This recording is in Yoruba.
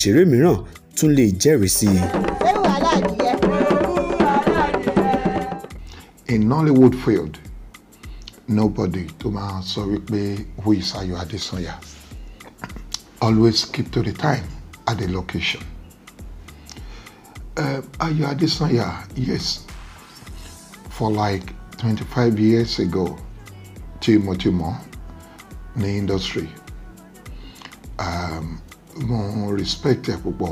òṣèré mìíràn tún lè jẹ́rìí sí i. in Nollywood field nobody tó máa sọ wípé who is Ayo Adesanya always keep to the time at the location. Uh, Ayo Adesanya yes for like twenty-five years ago tímọ́tímọ́ ní industry. Um, mo respect ẹ púpọ̀